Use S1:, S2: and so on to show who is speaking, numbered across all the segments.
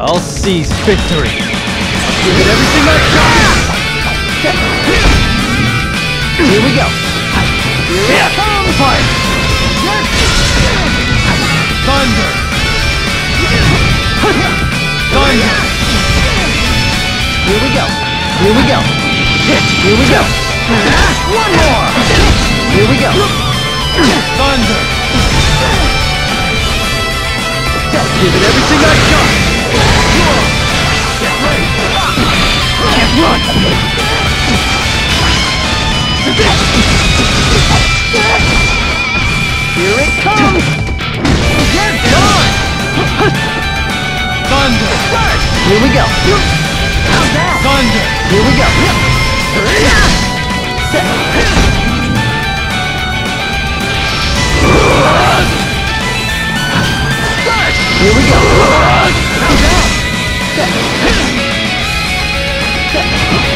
S1: I'll seize victory.
S2: Give it everything I got! Here we go! Here it comes! Fight!
S1: Thunder! Thunder!
S2: Here we go! Here we go! Here we go! One more! Here we go!
S1: Thunder!
S2: Give it everything I Here comes! You're gone!
S1: Thunder!
S2: Here we go! How's that?
S1: Thunder!
S2: Here we go! Here we go! How's that?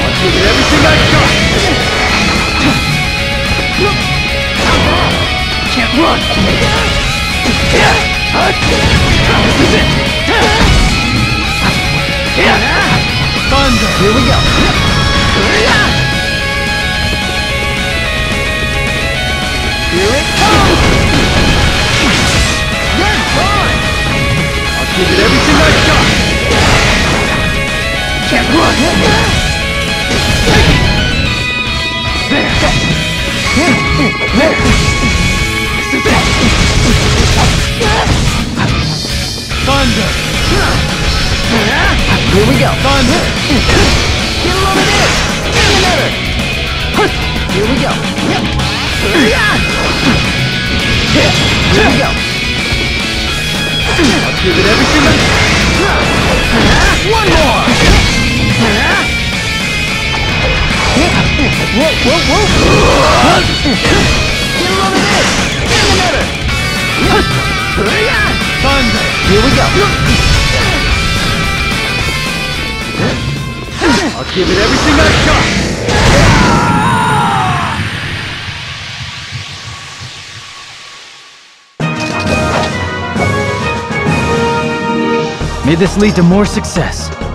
S2: I'll give it everything I got! Run!
S1: Thunder!
S2: Here we go! Here it comes! You're gone! I'll give it everything I've got! Can't run! There! There!
S1: Thunder!
S2: Here we go!
S1: Thunder!
S2: Get a load of this! And another! Here we go! Here we go! I'll give it everything I One more! Whoa, whoa, whoa! I'll give it everything I got!
S1: May this lead to more success.